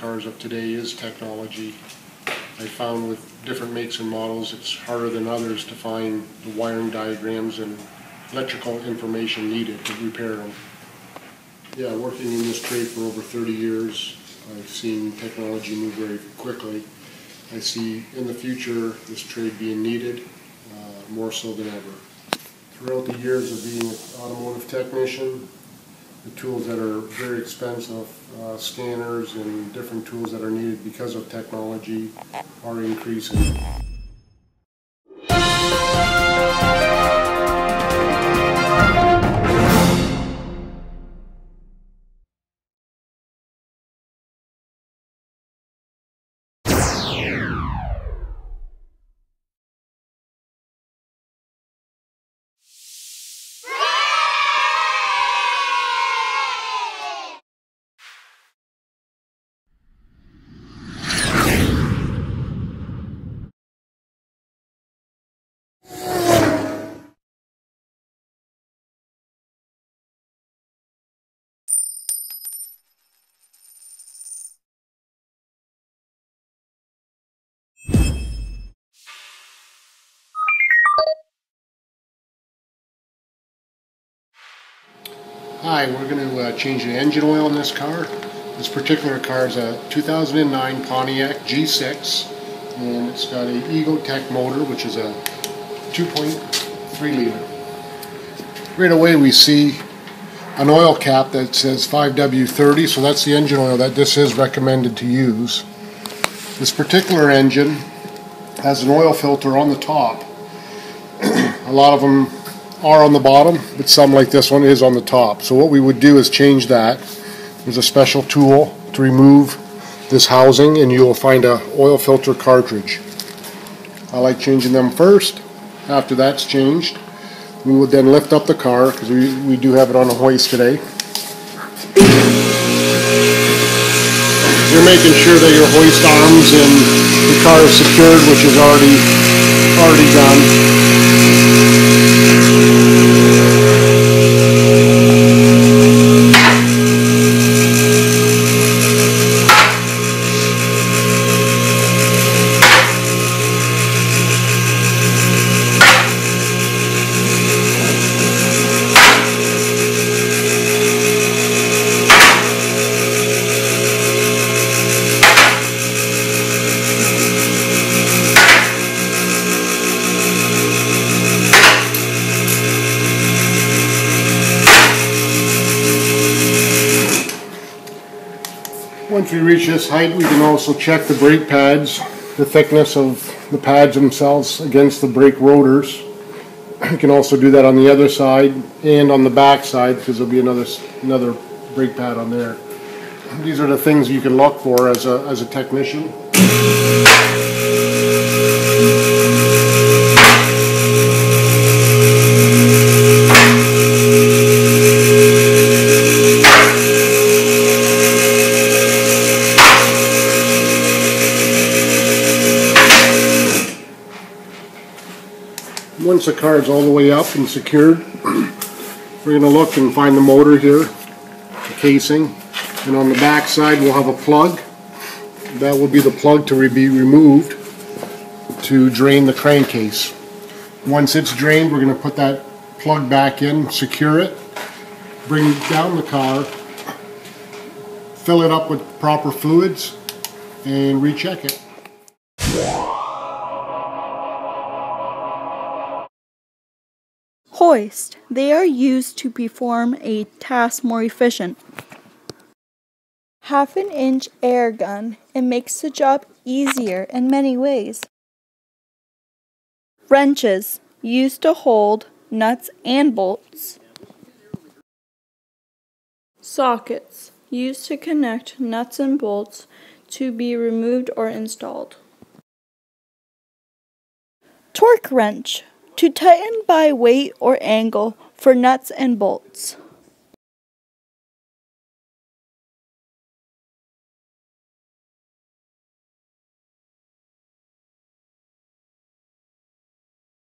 cars of today is technology. I found with different makes and models, it's harder than others to find the wiring diagrams and electrical information needed to repair them. Yeah, working in this trade for over 30 years, I've seen technology move very quickly. I see in the future this trade being needed uh, more so than ever. Throughout the years of being an automotive technician, the tools that are very expensive, uh, scanners and different tools that are needed because of technology are increasing. Hi, we're going to uh, change the engine oil in this car. This particular car is a 2009 Pontiac G6 and it's got a Ecotec motor which is a 2.3 liter. Right away we see an oil cap that says 5W30 so that's the engine oil that this is recommended to use. This particular engine has an oil filter on the top. a lot of them are on the bottom, but some like this one is on the top. So what we would do is change that. There's a special tool to remove this housing and you will find a oil filter cartridge. I like changing them first. After that's changed, we would then lift up the car because we, we do have it on a hoist today. You're making sure that your hoist arms and the car is secured, which is already already done. Once we reach this height, we can also check the brake pads, the thickness of the pads themselves against the brake rotors. We can also do that on the other side and on the back side because there'll be another another brake pad on there. These are the things you can look for as a, as a technician. Once the car is all the way up and secured, we're going to look and find the motor here, the casing, and on the back side we'll have a plug. That will be the plug to be removed to drain the crankcase. Once it's drained, we're going to put that plug back in, secure it, bring down the car, fill it up with proper fluids, and recheck it. Hoist. They are used to perform a task more efficient. Half an inch air gun. It makes the job easier in many ways. Wrenches. Used to hold nuts and bolts. Sockets. Used to connect nuts and bolts to be removed or installed. Torque wrench to tighten by weight or angle for nuts and bolts.